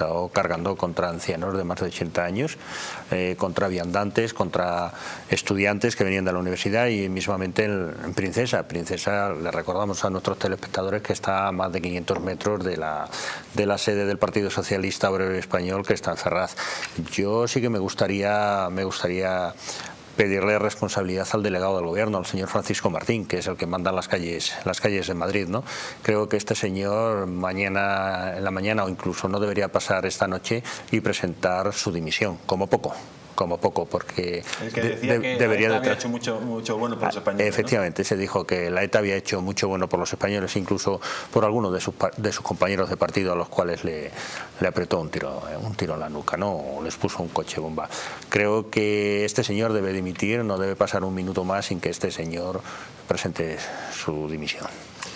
estado cargando contra ancianos de más de 80 años, eh, contra viandantes, contra estudiantes que venían de la universidad y mismamente en, Princesa. Princesa, le recordamos a nuestros telespectadores que está a más de 500 metros de la, de la sede del Partido Socialista Obrero Español, que está en Ferraz. Yo sí que me gustaría, me gustaría pedirle responsabilidad al delegado del gobierno, al señor Francisco Martín, que es el que manda las calles, las calles de Madrid. ¿no? Creo que este señor mañana, en la mañana o incluso no debería pasar esta noche y presentar su dimisión, como poco como poco, porque debería la ETA había hecho mucho, mucho bueno por los ah, españoles. Efectivamente, se dijo que la ETA había hecho mucho bueno por los españoles, incluso por algunos de sus, de sus compañeros de partido a los cuales le, le apretó un tiro, un tiro en la nuca, ¿no? o les puso un coche bomba. Creo que este señor debe dimitir, no debe pasar un minuto más sin que este señor presente su dimisión.